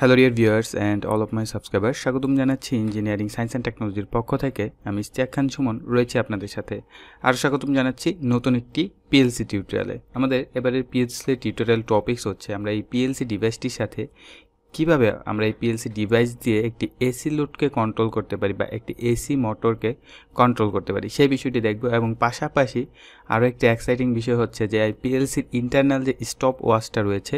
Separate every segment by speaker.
Speaker 1: Hello dear viewers and all of my subscriber স্বাগতম জানাচ্ছি engineering science and টেকনোলজির পক্ষ থেকে। আমি ইস্তিয়াক খান সুমন, রয়েছে আপনাদের সাথে। আর স্বাগতম জানাচ্ছি নতুন একটি পিএলসি টিউটোরিয়ালে আমাদের এবারের পিএলসি টিউটোরিয়াল টপিকস হচ্ছে, আমরা এই পিএলসি ডিভাইসটির সাথে কীভাবে আমরা এই পিএলসি ডিভাইস দিয়ে একটি এসি লোডকে কন্ট্রোল করতে পারি বা একটি এসি মোটরকে কন্ট্রোল করতে পারি? সেই বিষয়টি দেখব এবং পাশাপাশি আরও একটি এক্সাইটিং বিষয় হচ্ছে যে এই পিএলসির ইন্টারনাল যে স্টপ ওয়াচটা রয়েছে,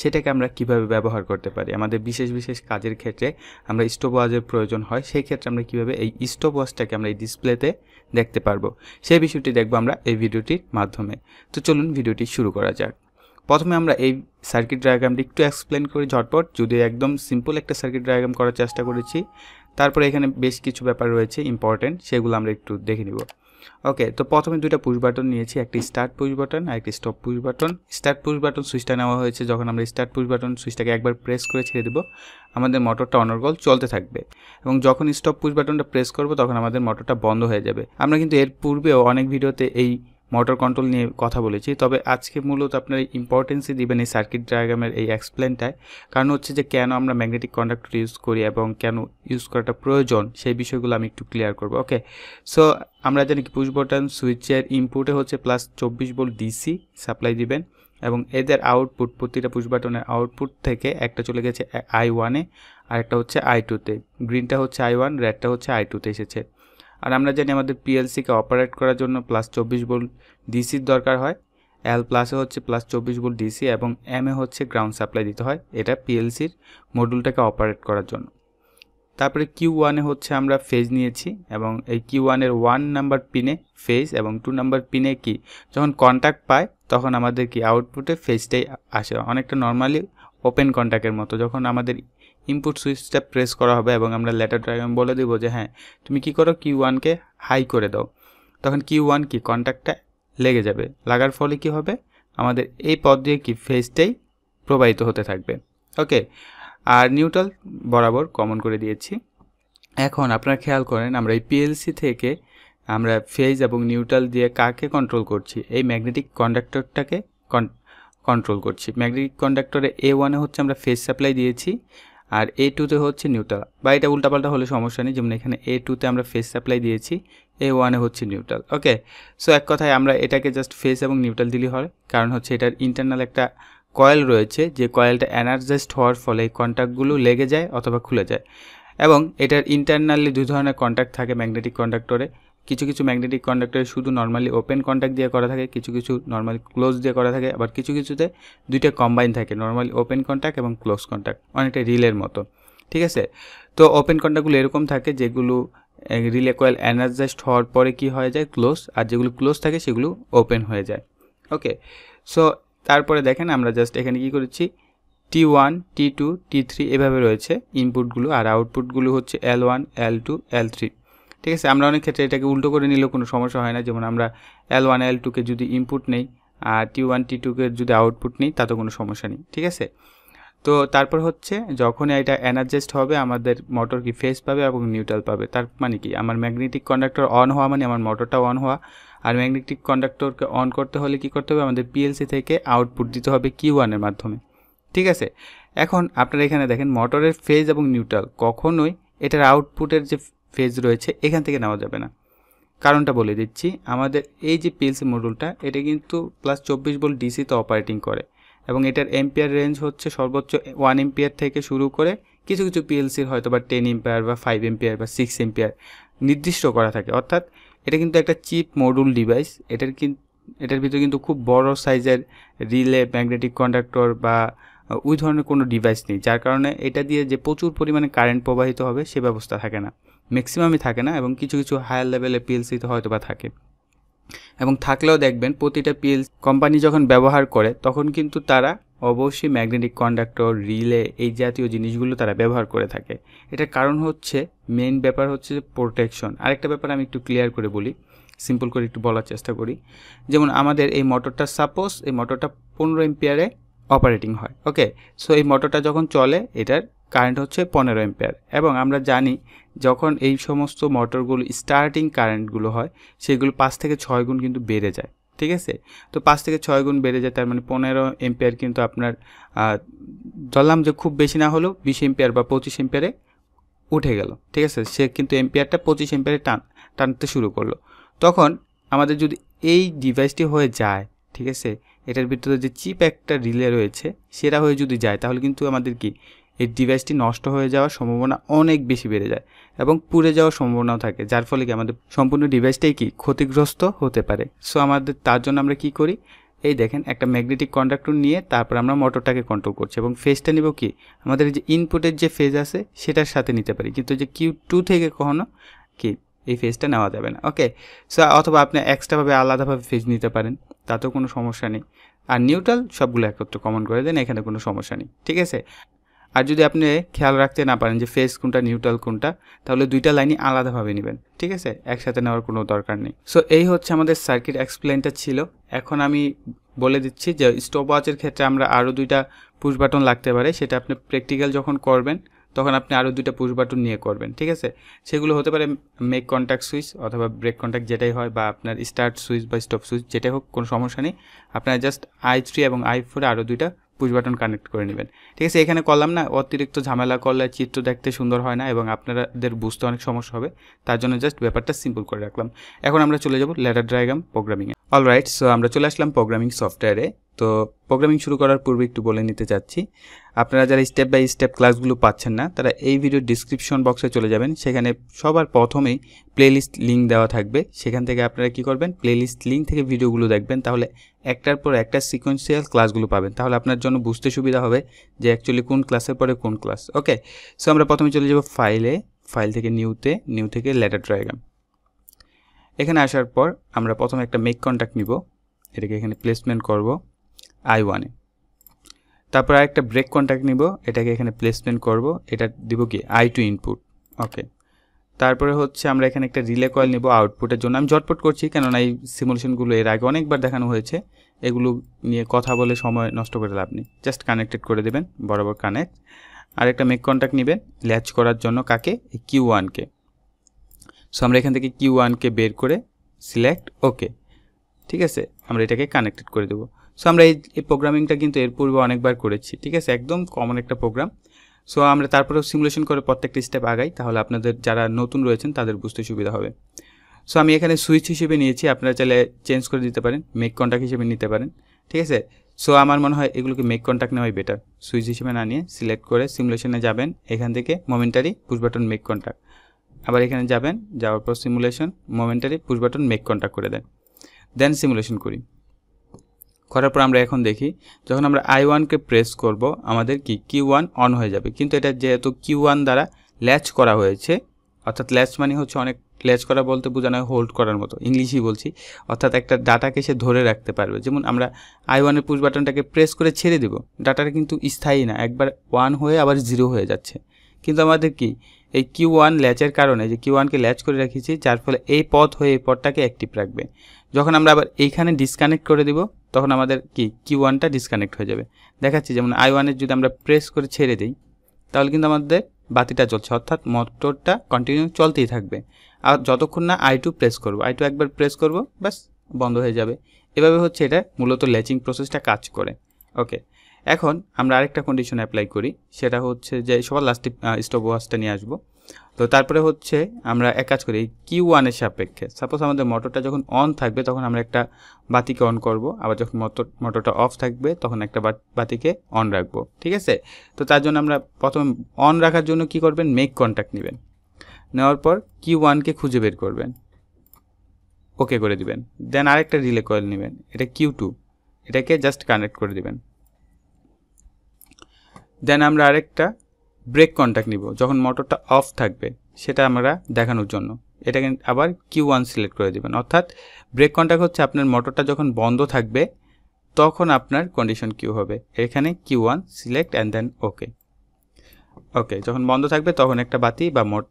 Speaker 1: সেটাকে আমরা কীভাবে ব্যবহার করতে পারি? আমাদের বিশেষ বিশেষ কাজের ক্ষেত্রে আমরা স্টপ ওয়াচের প্রয়োজন হয়, সেই ক্ষেত্রে আমরা কীভাবে এই স্টপ ওয়াচটাকে আমরা এই ডিসপ্লেতে দেখতে পারব? সেই বিষয়টি দেখব আমরা এই ভিডিওটির মাধ্যমে। তো চলুন ভিডিওটি শুরু করা যাক। প্রথমে আমরা এই সার্কিট ডায়াগ্রামটি একটু এক্সপ্লেন করি ঝটপট, যদি একদম সিম্পল একটা সার্কিট ডায়াগ্রাম করার চেষ্টা করেছি। তারপরে এখানে বেশ কিছু ব্যাপার রয়েছে ইম্পর্টেন্ট সেগুলো আমরা একটু দেখে নিব। ওকে তো প্রথমে দুইটা পুশ বাটন নিয়েছি, একটি স্টার্ট পুশ বাটন আর একটি stop push button start push button সুইচটা নেওয়া হয়েছে যখন আমরা স্টার্ট পুশ বাটন সুইচটাকে একবার প্রেস করে ছেড়ে দেবো, আমাদের মোটরটা অনর্গল চলতে থাকবে। এবং যখন স্টপ পুশ বাটনটা প্রেস করব, তখন আমাদের মোটরটা বন্ধ হয়ে যাবে। আমরা কিন্তু এর পূর্বেও অনেক ভিডিওতে এই মোটর কন্ট্রোল নিয়ে কথা বলেছি। তবে আজকে মূলত আপনার ইম্পর্টেন্সই দিবেন এই সার্কিট ডায়াগ্রামের এই এক্সপ্লেনটায় কারণ হচ্ছে যে কেন আমরা ম্যাগনেটিক কন্ডাক্টর ইউজ করি এবং কেন ইউজ করাটা প্রয়োজন, সেই বিষয়গুলো আমি একটু ক্লিয়ার করব ওকে সো আমরা জানি কি পুশ বটন সুইচের ইনপুটে হচ্ছে প্লাস চব্বিশ ভোল্ট ডিসি সাপ্লাই দিবেন এবং এদের আউটপুট প্রতিটা পুশ বাটনের আউটপুট থেকে একটা চলে গেছে আই ওয়ানে আর একটা হচ্ছে আই টুতে গ্রিনটা হচ্ছে আই ওয়ান রেডটা হচ্ছে আই টুতে এসেছে। আর আমরা জানি আমাদের পিএলসিকে অপারেট করার জন্য প্লাস চব্বিশ ভোল্ট ডিসির দরকার হয়। এল প্লাসে হচ্ছে প্লাস চব্বিশ ভোল্ট ডিসি এবং এম এ হচ্ছে গ্রাউন্ড সাপ্লাই দিতে হয়। এটা পিএলসির মডুলটাকে অপারেট করার জন্য। তারপরে কিউ ওয়ানে হচ্ছে আমরা ফেজ নিয়েছি এবং এই কিউ ওয়ানের ওয়ান নাম্বার পিনে ফেজ এবং টু নাম্বার পিনে কি? যখন কন্ট্যাক্ট পায়, তখন আমাদের কি আউটপুটে ফেজটাই আসে। অনেকটা নর্মালি ওপেন কন্ট্যাক্টের মতো। যখন আমাদের ইনপুট সুইচটা প্রেস করা হবে এবং আমরা লেটার ড্রাইগ্রাম বলে দেবো যে হ্যাঁ তুমি কি করো কিউ ওয়ানকে হাই করে দাও। তখন কিউ ওয়ান কি কন্ট্যাক্টটা লেগে যাবে। লাগার ফলে কি হবে? আমাদের এই পথ দিয়ে কি ফেজটাই প্রবাহিত হতে থাকবে। ওকে আর নিউট্রাল বরাবর কমন করে দিয়েছি। এখন আপনারা খেয়াল করেন, আমরা এই পিএলসি থেকে আমরা ফেজ এবং নিউট্রাল দিয়ে কাকে কন্ট্রোল করছি? এই ম্যাগনেটিক কন্ডাক্টরটাকে কন্ট্রোল করছি। ম্যাগনেটিক কন্ডাক্টরে এ ওয়ানে হচ্ছে আমরা ফেজ সাপ্লাই দিয়েছি। আর এ টুতে হচ্ছে নিউট্রাল বা এটা উল্টাপাল্টা হলে সমস্যা নেই, যেমন এখানে এ টুতে আমরা ফেস সাপ্লাই দিয়েছি এ ওয়ানে হচ্ছে নিউট্রাল ওকে সো এক কথায় আমরা এটাকে জাস্ট ফেস এবং নিউট্রাল দিলেই হয়, কারণ হচ্ছে এটার ইন্টারনাল একটা কয়েল রয়েছে, যে কয়েলটা এনার্জাইজড হওয়ার ফলে এই কন্ট্যাক্টগুলো লেগে যায় অথবা খুলে যায়। এবং এটার ইন্টারনালি দুই ধরনের কন্ট্যাক্ট থাকে ম্যাগনেটিক কন্ডাক্টরে কিছু কিছু ম্যাগনেটিক কন্ডাক্টরে শুধু নর্মালি ওপেন কন্ট্যাক্ট দিয়ে করা থাকে, কিছু কিছু নর্মালি ক্লোজ দিয়ে করা থাকে, আবার কিছু কিছুতে দুইটা কম্বাইন থাকে নর্মালি ওপেন কন্ট্যাক্ট এবং ক্লোজ কন্ট্যাক্ট অনেকটা রিলের মতো। ঠিক আছে? তো ওপেন কন্ট্যাক্টগুলো এরকম থাকে যেগুলো রিলে কয়েল এনার্জাইজড হওয়ার পরে কি হয়ে যায়? ক্লোজ আর যেগুলো ক্লোজ থাকে সেগুলো ওপেন হয়ে যায়। ওকে সো তারপরে দেখেন আমরা জাস্ট এখানে কি করেছি? T one T two T three এভাবে রয়েছে। ইনপুটগুলো আর আউটপুটগুলো হচ্ছে L one L two L three ঠিক আছে, আমরা অনেক ক্ষেত্রে এটাকে উল্টো করে নিলেও কোনো সমস্যা হয় না। যেমন আমরা এল ওয়ান এল টুকে যদি ইনপুট নেই, আর টি ওয়ান টি টুকে যদি আউটপুট নেই তাতে কোনো সমস্যা নেই, ঠিক আছে? তো তারপর হচ্ছে যখন এটা এনার্জেস্ট হবে, আমাদের মোটর কি ফেস পাবে এবং নিউট্রাল পাবে। তার মানে কি? আমার ম্যাগনেটিক কন্ডাক্টর অন হওয়া মানে আমার মোটরটা অন হওয়া। আর ম্যাগনেটিক কন্ডাক্টরকে অন করতে হলে কি করতে হবে? আমাদের পিএলসি থেকে আউটপুট দিতে হবে কি ওয়ানের মাধ্যমে, ঠিক আছে? এখন আপনারা এখানে দেখেন মোটরের ফেজ এবং নিউট্রাল কখনোই এটার আউটপুটের যে ফেজ রয়েছে, এখান থেকে নেওয়া যাবে না। কারণটা বলে দিচ্ছি, আমাদের এই যে পিএলসি মডুলটা এটা কিন্তু প্লাস চব্বিশ ভোল্ট ডিসিতে অপারেটিং করে এবং এটার এম্পিয়ার রেঞ্জ হচ্ছে সর্বোচ্চ ওয়ান এম্পিয়ার থেকে শুরু করে কিছু কিছু পিএলসির হয়তো বা টেন এম্পিয়ার বা ফাইভ এম্পিয়ার বা সিক্স এম্পিয়ার নির্দিষ্ট করা থাকে। অর্থাৎ এটা কিন্তু একটা চিপ মডুল ডিভাইস এটার কিন্তু এটার ভিতরে কিন্তু খুব বড় সাইজের রিলে ম্যাগনেটিক কন্ডাক্টর বা ওই ধরনের কোনো ডিভাইস নেই। যার কারণে এটা দিয়ে যে প্রচুর পরিমাণে কারেন্ট প্রবাহিত হবে সে ব্যবস্থা থাকে না। ম্যাক্সিমামই থাকে না এবং কিছু কিছু হায়ার লেভেলের পিএলসিতে হয়তো বা থাকে। এবং থাকলেও দেখবেন প্রতিটা পিএল কোম্পানি যখন ব্যবহার করে, তখন কিন্তু তারা অবশ্যই ম্যাগনেটিক কন্ডাক্টর রিলে এই জাতীয় জিনিসগুলো তারা ব্যবহার করে থাকে। এটার কারণ হচ্ছে মেইন ব্যাপার হচ্ছে প্রোটেকশন আরেকটা ব্যাপার আমি একটু ক্লিয়ার করে বলি সিম্পল করে একটু বলার চেষ্টা করি। যেমন আমাদের এই মোটরটা সাপোজ এই মোটরটা পনেরো এম্পিয়ারে অপারেটিং হয়। ওকে সো এই মোটরটা যখন চলে, এটার কারেন্ট হচ্ছে পনেরো এম্পিয়ার এবং আমরা জানি যখন এই সমস্ত মোটরগুলো স্টার্টিং কারেন্টগুলো হয়, সেগুলো পাঁচ থেকে ছয় গুণ কিন্তু বেড়ে যায়। ঠিক আছে? তো পাঁচ থেকে ছয় গুণ বেড়ে যায়, তার মানে পনেরো এম্পিয়ার কিন্তু আপনার ধরলাম যে খুব বেশি না হলেও বিশ এম্পিয়ার বা পঁচিশ এম্পিয়ারে উঠে গেল। ঠিক আছে? সে কিন্তু এম্পিয়ারটা পঁচিশ এম্পিয়ারে টান, টানতে শুরু করল। তখন আমাদের যদি এই ডিভাইসটি হয়ে যায় ঠিক আছে? এটার ভিতরে যে চিপ একটা রিলে রয়েছে, সেটা হয়ে যদি যায়, তাহলে কিন্তু আমাদের কি? এই ডিভাইসটি নষ্ট হয়ে যাওয়ার সম্ভাবনা অনেক বেশি বেড়ে যায় এবং পুড়ে যাওয়ার সম্ভাবনাও থাকে। যার ফলে কি আমাদের সম্পূর্ণ ডিভাইসটাই কি? ক্ষতিগ্রস্ত হতে পারে। সো আমাদের তার জন্য আমরা কি করি? এই দেখেন, একটা ম্যাগনেটিক কন্ডাক্টর নিয়ে তারপর আমরা মোটরটাকে কন্ট্রোল করছি এবং ফেজটা নিব কি? আমাদের যে ইনপুটের যে ফেজ আছে, সেটার সাথে নিতে পারি। কিন্তু যে কিউ টু থেকে কখনো কি এই ফেজটা নেওয়া যাবে না। ওকে সো অথবা আপনি এক্সট্রাভাবে আলাদাভাবে ফেজ নিতে পারেন, তাতেও কোনো সমস্যা নেই। আর নিউট্রাল সবগুলো একত্র কমন করে দেন, এখানে কোনো সমস্যা নেই। ঠিক আছে? আর যদি আপনি খেয়াল রাখতে না পারেন যে ফেস কোনটা নিউট্রাল কোনটা, তাহলে দুইটা লাইনই আলাদাভাবে নেবেন। ঠিক আছে? একসাথে নেওয়ার কোনো দরকার নেই। সো এই হচ্ছে আমাদের সার্কিট এক্সপ্লেনটা ছিল। এখন আমি বলে দিচ্ছি যে স্টপ ওয়াচের ক্ষেত্রে আমরা আরও দুইটা পুশ বাটন লাগতে পারে, সেটা আপনি প্র্যাকটিক্যাল যখন করবেন তখন আপনি আরও দুইটা পুশ বাটন নিয়ে করবেন, ঠিক আছে? সেগুলো হতে পারে মেক কন্ট্যাক্ট সুইচ অথবা ব্রেক কন্ট্যাক্ট যেটাই হয়, বা আপনার স্টার্ট সুইচ বা স্টপ সুইচ যেটাই হোক, কোনো সমস্যা নেই। আপনার জাস্ট আই থ্রি এবং আই ফোরে আরও দুইটা পুশ বাটন কানেক্ট করে নেবেন। ঠিক আছে, এখানে করলাম না, অতিরিক্ত ঝামেলা করলে চিত্র দেখতে সুন্দর হয় না এবং আপনাদের বুঝতে অনেক সমস্যা হবে। তার জন্য জাস্ট ব্যাপারটা সিম্পল করে রাখলাম। এখন আমরা চলে যাব লেটার ড্রাইগ্রাম প্রোগ্রামিংয়ে অল রাইট সো আমরা চলে আসলাম প্রোগ্রামিং সফটওয়্যারে তো প্রোগ্রামিং শুরু করার পূর্বে একটু বলে নিতে চাচ্ছি। আপনারা যারা স্টেপ বাই স্টেপ ক্লাসগুলো পাচ্ছেন না, তারা এই ভিডিওর ডিসক্রিপশন বক্সে চলে যাবেন। সেখানে সবার প্রথমেই প্লেলিস্ট লিঙ্ক দেওয়া থাকবে। সেখান থেকে আপনারা কি করবেন? প্লেলিস্ট লিঙ্ক থেকে ভিডিওগুলো দেখবেন। তাহলে একটার পর একটা সিকোয়েন্সিয়াল ক্লাসগুলো পাবেন। তাহলে আপনার জন্য বুঝতে সুবিধা হবে যে অ্যাকচুয়ালি কোন ক্লাসের পরে কোন ক্লাস ওকে সো আমরা প্রথমে চলে যাব ফাইলে ফাইল থেকে নিউতে নিউ থেকে লেটার ড্রাইগ্রাম এখানে আসার পর আমরা প্রথমে একটা মেক কন্ট্যাক্ট নিব। এটাকে এখানে প্লেসমেন্ট করব। আই ওয়ানে তারপর আরেকটা ব্রেক কন্ট্যাক্ট নিব, এটাকে এখানে প্লেসমেন্ট করব, এটা দিব কি? আই টু ইনপুট ওকে তারপরে হচ্ছে আমরা এখানে একটা রিলে কয়েল নিব আউটপুটের জন্য। আমি ঝটপট করছি, কেননা এই সিমুলেশনগুলো এর আগে অনেকবার দেখানো হয়েছে। এগুলো নিয়ে কথা বলে সময় নষ্ট করে লাভ নেই। জাস্ট কানেক্টেড করে দেবেন, বরাবর কানেক্ট আর একটা মেক কন্ট্যাক্ট নেবেন ল্যাচ করার জন্য কাকে? কিউ ওয়ানকে সো আমরা এখান থেকে কিউ ওয়ানকে বের করে সিলেক্ট ওকে ঠিক আছে? আমরা এটাকে কানেক্টেড করে দেবো। সো আমরা এই এই প্রোগ্রামিংটা কিন্তু এর পূর্বে অনেকবার করেছি, ঠিক আছে? একদম কমন একটা প্রোগ্রাম সো আমরা তারপরেও সিমুলেশন করে প্রত্যেকটা স্টেপ আগাই, তাহলে আপনাদের যারা নতুন রয়েছেন তাদের বুঝতে সুবিধা হবে। সো আমি এখানে সুইচ হিসেবে নিয়েছি, আপনারা চাইলে চেঞ্জ করে দিতে পারেন মেক কন্ট্যাক্ট হিসেবে নিতে পারেন, ঠিক আছে? সো আমার মনে হয় এগুলোকে মেক কন্ট্যাক্ট নেওয়াই বেটার সুইচ হিসেবে না নিয়ে সিলেক্ট করে সিমুলেশনে যাবেন, এখান থেকে momentary push button make contact আবার এখানে যাবেন, যাওয়ার পর simulation momentary push button make contact করে দেন। দেন সিমুলেশন করি। করার পর আমরা এখন দেখি, যখন আমরা আই ওয়ানকে প্রেস করব, আমাদের কি কিউ ওয়ান অন হয়ে যাবে। কিন্তু এটা যেহেতু কিউ ওয়ান দ্বারা ল্যাচ করা হয়েছে, অর্থাৎ ল্যাচ মানে হচ্ছে অনেক ল্যাচ করা বলতে বোঝানো হয় হোল্ড করার মতো ইংলিশই বলছি, অর্থাৎ একটা ডাটাকে সে ধরে রাখতে পারবে। যেমন আমরা আই ওয়ানের পুশ বাটনটাকে প্রেস করে ছেড়ে দেবো, ডাটাটা কিন্তু স্থায়ী না, একবার ওয়ান হয়ে আবার জিরো হয়ে যাচ্ছে। কিন্তু আমাদের কি, এই কিউ ওয়ান ল্যাচের কারণে যে কিউ ওয়ানকে ল্যাচ করে রেখেছি, যার ফলে এই পথ হয়ে এই পথটাকে অ্যাক্টিভ রাখবে। যখন আমরা আবার এইখানে ডিসকানেক্ট করে দিব, তখন আমাদের কি? কিউ ওয়ানটা ডিসকানেক্ট হয়ে যাবে। দেখাচ্ছি, যেমন আই ওয়ানের যদি আমরা প্রেস করে ছেড়ে দিই, তাহলে কিন্তু আমাদের বাতিটা চলছে অর্থাৎ মোটরটা কন্টিনিউ চলতেই থাকবে। আর যতক্ষণ না আই টু প্রেস করব আই টু একবার প্রেস করব, ব্যাস, বন্ধ হয়ে যাবে। এভাবে হচ্ছে এটা মূলত ল্যাচিং প্রসেসটা কাজ করে। ওকে এখন আমরা আরেকটা কন্ডিশন অ্যাপ্লাই করি, সেটা হচ্ছে যে সবার লাস্টে স্টপ ওয়াশটা নিয়ে আসব। তো তারপরে হচ্ছে আমরা এক কাজ করি কিউ ওয়ানের সাপেক্ষে। সাপোজ আমাদের মোটরটা যখন অন থাকবে, তখন আমরা একটা বাতিকে অন করব। আবার যখন মোটর মোটরটা অফ থাকবে, তখন একটা বাতিকে অন রাখব। ঠিক আছে? তো তার জন্য আমরা প্রথম অন রাখার জন্য কি করবেন? মেক কন্ট্যাক্ট নেবেন। নেওয়ার পর কিউ ওয়ানকে খুঁজে বের করবেন। ওকে করে দিবেন। দেন আরেকটা রিলে কয়েল নেবেন। এটা কিউ টু এটাকে জাস্ট কানেক্ট করে দিবেন। দেন আমরা আরেকটা ব্রেক কন্ট্যাক্ট নিব, যখন মোটরটা অফ থাকবে, সেটা আমরা দেখানোর জন্য। এটাকে আবার কিউ ওয়ান সিলেক্ট করে দেবেন। অর্থাৎ ব্রেক কন্ট্যাক্ট হচ্ছে আপনার মোটরটা যখন বন্ধ থাকবে, তখন আপনার কন্ডিশন কিউ হবে। এখানে Q one select and then okay okay যখন বন্ধ থাকবে, তখন একটা বাতি বা মোট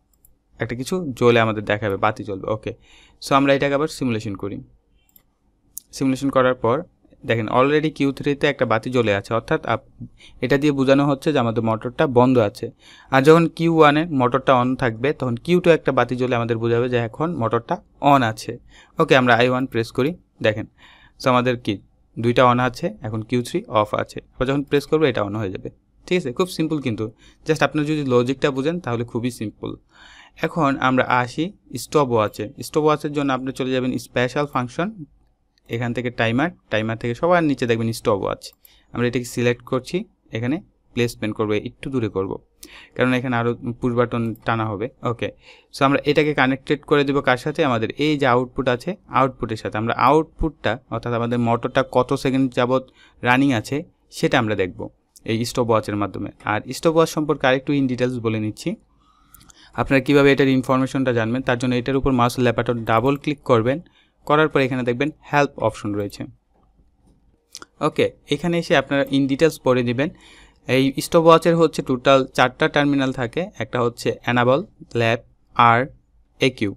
Speaker 1: একটা কিছু জ্বলে আমাদের দেখাবে, বাতি জ্বলবে। ওকে সো আমরা এটাকে আবার সিমুলেশন করি। সিমুলেশন করার পর দেখেন অলরেডি কিউ থ্রিতে একটা বাতি জ্বলে আছে, অর্থাৎ এটা দিয়ে বোঝানো হচ্ছে যে আমাদের মোটরটা বন্ধ আছে। আর যখন কিউ ওয়ানে মোটরটা অন থাকবে, তখন কিউ টু একটা বাতি জ্বলে আমাদের বোঝাবে যে এখন মোটরটা অন আছে। ওকে আমরা আই ওয়ান প্রেস করি, দেখেন। সো আমাদের কি? দুইটা অন আছে, এখন কিউ থ্রি অফ আছে। আবার যখন প্রেস করব, এটা অন হয়ে যাবে। ঠিক আছে? খুব সিম্পল কিন্তু। জাস্ট আপনার যদি লজিকটা বুঝেন, তাহলে খুবই সিম্পল এখন আমরা আসি স্টপ ওয়াচে স্টপ ওয়াচের জন্য আপনি চলে যাবেন স্পেশাল ফাংশন এখান থেকে টাইমার টাইমার থেকে সবার নিচে দেখবেন স্টপ ওয়াচ আমরা এটাকে সিলেক্ট করছি, এখানে প্লেসমেন্ট করব, একটু দূরে করব। কারণ এখানে আরও পুশ বাটন টানা হবে। ওকে সো আমরা এটাকে কানেক্টেড করে দেবো কার সাথে? আমাদের এই যে আউটপুট আছে আউটপুটের সাথে। আমরা আউটপুটটা অর্থাৎ আমাদের মোটরটা কত সেকেন্ড যাবৎ রানিং আছে, সেটা আমরা দেখব এই স্টপ ওয়াচের মাধ্যমে। আর স্টপ ওয়াচ সম্পর্কে আরেকটু ইন ডিটেলস বলে নিচ্ছি। আপনারা কীভাবে এটার ইনফরমেশনটা জানবেন, তার জন্য এটার উপর মাউস ল্যাপাটপ ডাবল ক্লিক করবেন। করার পর এখানে দেখবেন হেল্প অপশন রয়েছে। ওকে এখানে এসে আপনারা ইন ডিটেলস পড়ে দিবেন এই স্টপ ওয়াচের হচ্ছে টোটাল চারটা টার্মিনাল থাকে। একটা হচ্ছে অ্যানাবল ল্যাব আর একিউ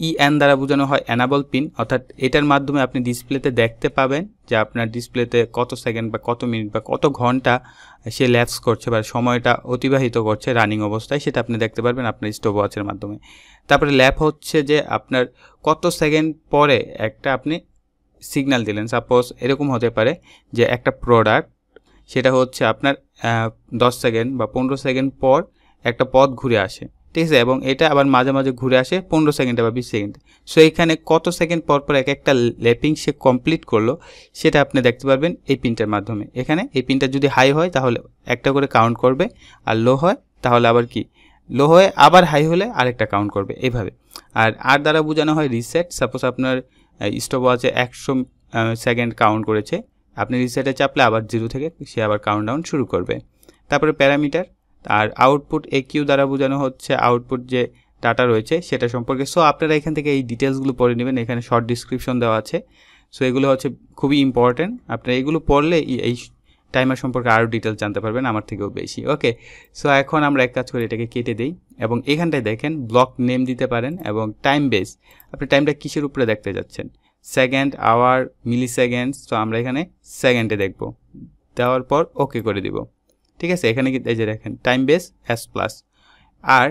Speaker 1: ই এন দ্বারা বোঝানো হয় অ্যানাবল পিন অর্থাৎ এটার মাধ্যমে আপনি ডিসপ্লেতে দেখতে পাবেন যে আপনার ডিসপ্লেতে কত সেকেন্ড বা কত মিনিট বা কত ঘণ্টা সে ল্যাপস করছে বা সময়টা অতিবাহিত করছে রানিং অবস্থায়, সেটা আপনি দেখতে পারবেন আপনার স্টপ ওয়াচের মাধ্যমে। তারপরে ল্যাপ হচ্ছে যে আপনার কত সেকেন্ড পরে একটা আপনি সিগন্যাল দিলেন। সাপোজ এরকম হতে পারে যে একটা প্রোডাক্ট সেটা হচ্ছে আপনার দশ সেকেন্ড বা পনেরো সেকেন্ড পর একটা পথ ঘুরে আসে। ঠিক আছে এবং এটা আবার মাঝে মাঝে ঘুরে আসে পনেরো সেকেন্ডে বা বিশ সেকেন্ডে। সো এখানে কত সেকেন্ড পর পর এক একটা ল্যাপিং সে কমপ্লিট করল, সেটা আপনি দেখতে পারবেন এই পিনটার মাধ্যমে। এখানে এই পিনটা যদি হাই হয়, তাহলে একটা করে কাউন্ট করবে, আর লো হয়, তাহলে আবার কি? লো হয়ে আবার হাই হলে আরেকটা কাউন্ট করবে এইভাবে আর আর দ্বারা বোঝানো হয় রিসেট সাপোজ আপনার স্টপ ওয়াচে একশো সেকেন্ড কাউন্ট করেছে, আপনি রিসেটে চাপলে আবার জিরো থেকে সে আবার কাউন্ট ডাউন শুরু করবে। তারপরে প্যারামিটার আর আউটপুট এ কিউ দ্বারা বোঝানো হচ্ছে আউটপুট যে ডাটা রয়েছে সেটা সম্পর্কে। সো আপনারা এখান থেকে এই ডিটেলসগুলো পড়ে নেবেন, এখানে শর্ট ডিসক্রিপশন দেওয়া আছে। সো এগুলো হচ্ছে খুবই ইম্পর্টেন্ট আপনারা এগুলো পড়লে এই টাইমার সম্পর্কে আরও ডিটেলস জানতে পারবেন, আমার থেকেও বেশি। ওকে সো এখন আমরা এক কাজ করে, এটাকে কেটে দিই। এবং এখানটায় দেখেন ব্লক নেম দিতে পারেন এবং টাইম বেস আপনি টাইমটা কিসের উপরে দেখতে যাচ্ছেন? সেকেন্ড আওয়ার মিলি সেকেন্ডস তো আমরা এখানে সেকেন্ডে দেখব। দেওয়ার পর ওকে করে দিব। ঠিক আছে? এখানে এই যে দেখেন টাইম বেস এস প্লাস আর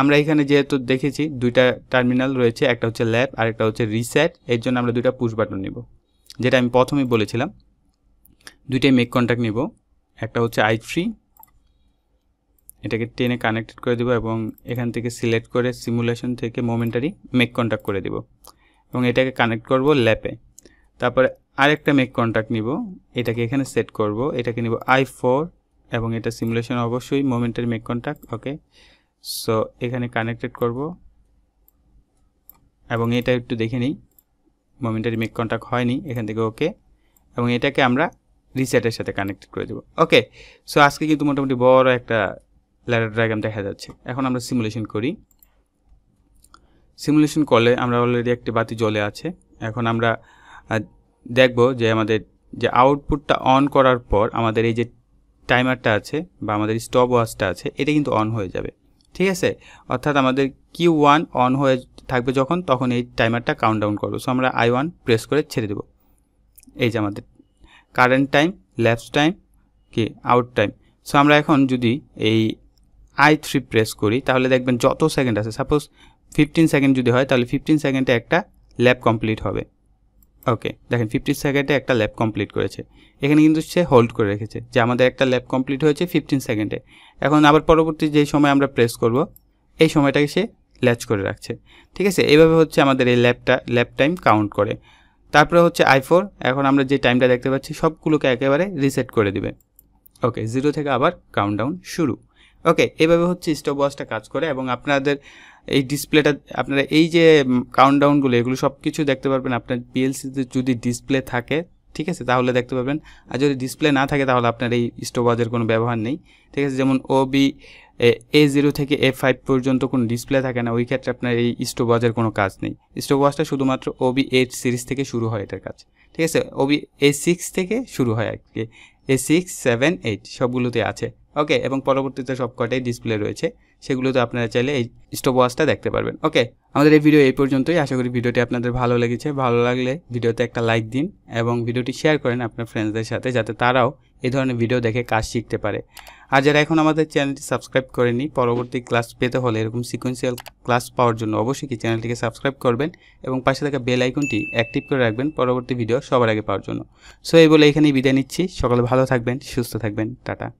Speaker 1: আমরা এখানে যেহেতু দেখেছি, দুইটা টার্মিনাল রয়েছে, একটা হচ্ছে ল্যাব আর একটা হচ্ছে রিসেট এর জন্য আমরা দুইটা পুশ বাটন নিব। যেটা আমি প্রথমেই বলেছিলাম, দুইটাই মেক কন্ট্যাক্ট নিব। একটা হচ্ছে আই থ্রি এটাকে টেনে কানেক্টেড করে দেবো এবং এখান থেকে সিলেক্ট করে সিমুলেশন থেকে মোমেন্টারি মেক কন্ট্যাক্ট করে দেব। এবং এটাকে কানেক্ট করব ল্যাপে তারপরে আরেকটা মেক কন্ট্যাক্ট নিব, এটাকে এখানে সেট করব, এটাকে নিব আই ফোর এবং এটা সিমুলেশন অবশ্যই momentary make contact okay so এখানে কানেক্টেড করব। এবং এটা একটু দেখে নিই। মোমেন্টারি মেক কন্ট্যাক্ট হয়নি এখান থেকে ওকে এবং এটাকে আমরা রিসেটের সাথে কানেক্টেড করে দেবো ওকে সো আজকে কিন্তু মোটামুটি বড় একটা ল্যাডার ড্রাইগ্রাম দেখা যাচ্ছে। এখন আমরা সিমুলেশন করি। সিমুলেশন করলে আমরা অলরেডি একটি বাতি জ্বলে আছে। এখন আমরা দেখব যে আমাদের যে আউটপুটটা অন করার পর আমাদের এই যে টাইমারটা আছে বা আমাদের স্টপ ওয়াচটা আছে, এটা কিন্তু অন হয়ে যাবে। ঠিক আছে? অর্থাৎ আমাদের কিউ ওয়ান অন হয়ে থাকবে যখন, তখন এই টাইমারটা কাউন্ট ডাউন করব। সো আমরা আই ওয়ান প্রেস করে ছেড়ে দেবো। এই যে আমাদের কারেন্ট টাইম ল্যাপস টাইম কি আউট টাইম সো আমরা এখন যদি এই আই থ্রি প্রেস করি, তাহলে দেখবেন যত সেকেন্ড আছে সাপোজ ফিফটিন সেকেন্ড যদি হয়, তাহলে ফিফটিন সেকেন্ডে একটা ল্যাব কমপ্লিট হবে। ওকে, দেখেন ফিফটিন সেকেন্ডে একটা ল্যাব কমপ্লিট করেছে। এখানে কিন্তু সে হোল্ড করে রেখেছে, যে আমাদের একটা ল্যাব কমপ্লিট হয়েছে ফিফটিন সেকেন্ডে এখন আবার পরবর্তী যে সময় আমরা প্রেস করব, এই সময়টাকে সে ল্যাচ করে রাখছে। ঠিক আছে? এইভাবে হচ্ছে আমাদের এই ল্যাবটা ল্যাব টাইম কাউন্ট করে। তারপরে হচ্ছে আই ফোর এখন আমরা যে টাইমটা দেখতে পাচ্ছি, সবগুলোকে একেবারে রিসেট করে দিবে। ওকে জিরো থেকে আবার কাউন্টডাউন শুরু। ওকে এভাবে হচ্ছে স্টপ ওয়াচটা কাজ করে এবং আপনাদের এই ডিসপ্লেটা আপনারা এই যে কাউন্টডাউনগুলো এগুলো সব কিছু দেখতে পারবেন। আপনার পিএলসিতে যদি ডিসপ্লে থাকে, ঠিক আছে? তাহলে দেখতে পাবেন আর যদি ডিসপ্লে না থাকে, তাহলে আপনার এই ওয়াচের কোনো ব্যবহার নেই, ঠিক আছে? যেমন ও বি এ জিরো থেকে এ ফাইভ পর্যন্ত কোনো ডিসপ্লে থাকে না, ওই ক্ষেত্রে আপনার এই ওয়াচের কোনো কাজ নেই। স্টপ ওয়াচটা শুধুমাত্র ওবি এইট সিরিজ থেকে শুরু হয় এটার কাজ, ঠিক আছে? ওবি এ সিক্স থেকে শুরু হয় আর কি। এ সিক্স সেভেন এইট সবগুলোতে আছে। ওকে এবং পরবর্তীতে সব কটাই ডিসপ্লে রয়েছে। সেগুলোতে আপনারা চাইলে এই স্টপ ওয়াচটা দেখতে পারবেন। ওকে আমাদের এই ভিডিও এই পর্যন্তই। আশা করি ভিডিওটি আপনাদের ভালো লেগেছে। ভালো লাগলে ভিডিওতে একটা লাইক দিন এবং ভিডিওটি শেয়ার করেন আপনার ফ্রেন্ডসদের সাথে, যাতে তারাও এই ধরনের ভিডিও দেখে কাজ শিখতে পারে। আর যারা এখন আমাদের চ্যানেলটি সাবস্ক্রাইব করেনি পরবর্তী ক্লাস পেতে হলে এরকম সিকোয়েন্সিয়াল ক্লাস পাওয়ার জন্য অবশ্যই কি চ্যানেলটিকে সাবস্ক্রাইব করবেন এবং পাশে থাকা বেল আইকনটি অ্যাক্টিভ করে রাখবেন পরবর্তী ভিডিও সবার আগে পাওয়ার জন্য। সো এই বলে এখানেই বিদায় নিচ্ছি। সকলে ভালো থাকবেন, সুস্থ থাকবেন। টাটা।